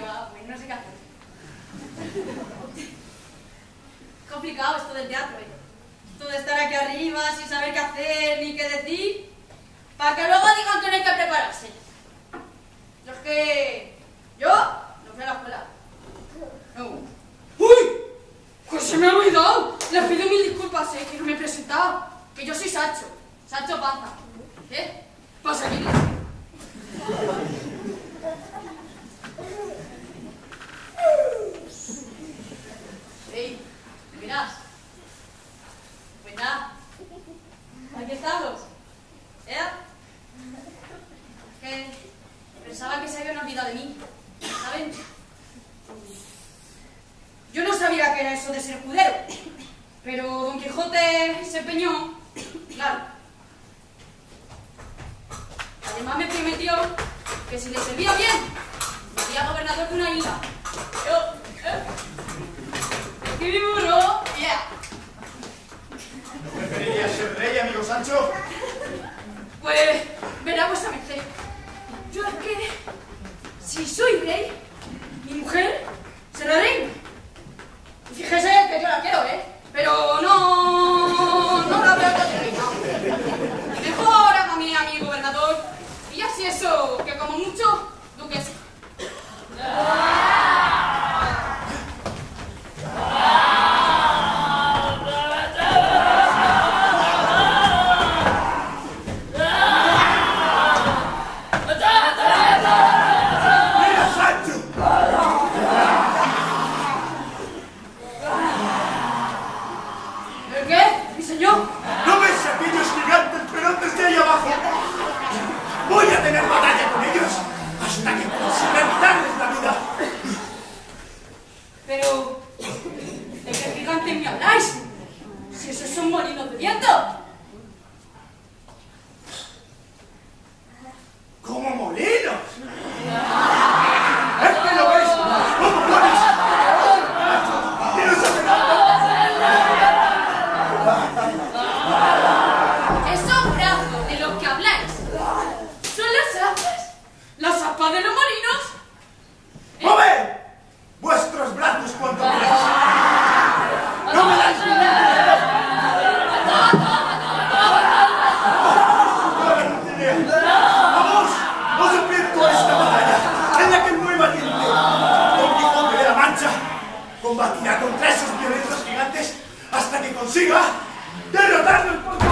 pues no sé qué hacer. complicado esto del teatro, ¿eh? Esto de estar aquí arriba sin saber qué hacer ni qué decir, para que luego digan que no hay que prepararse. Yo es que... Yo no fui a la escuela. ¡Uy! ¡Que se me ha olvidado! Le pido mil disculpas, eh, que no me he presentado. Que yo soy Sacho. Sacho Panza. ¿Eh? Pasa aquí. Ey, ¿me miras? Pues nada. Aquí estamos. ¿Eh? Es que pensaba que se habían olvidado de mí. ¿Saben? Yo no sabía qué era eso de ser escudero, pero Don Quijote se empeñó, claro. Además me prometió que si le servía bien, me haría gobernador de una isla. Yo, ¿eh? Uno, yeah. ¿No preferirías ser rey, amigo Sancho? Pues, verá vuestra merced. Yo es que, si soy rey, mi mujer será reina. Yo la quiero, ¿eh? Pero no, no la veo reina. Mejor haga mi gobernador. Y así eso, que como mucho, señor? ¿No ves aquellos gigantes pelotes que hay abajo? Voy a tener batalla con ellos hasta que consiga quitarles la vida. Pero, consiga derrotarlos por